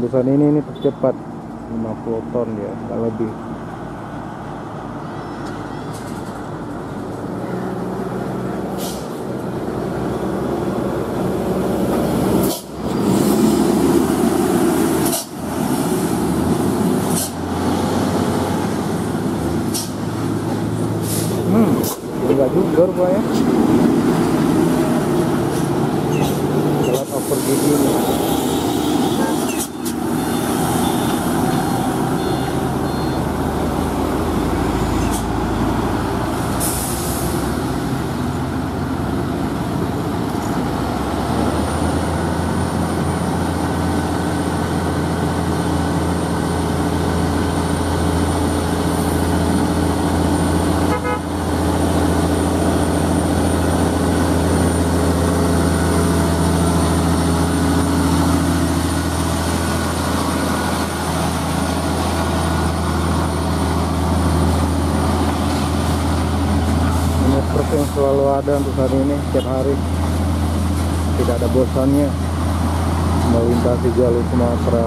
untusan ini ini tercepat. 50 ton dia nggak lebih. Hmm enggak juga rupanya selalu ada untuk hari ini setiap hari. Tidak ada bosannya. Melintasi jalur Sumatera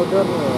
powder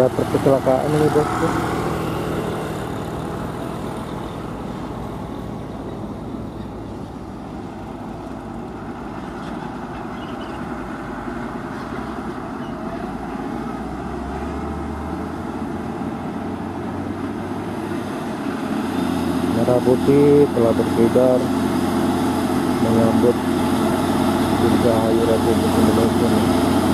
ada perkecelakaan ini bosku merah putih telah beredar menyambut Dirgahayu Republik Indonesia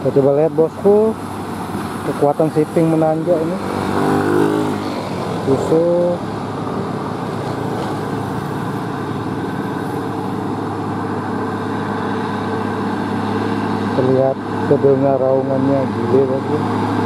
Kita coba lihat bosku. Kekuatan shipping menanjak ini. Susu. Terlihat kedengar raungannya gile bosku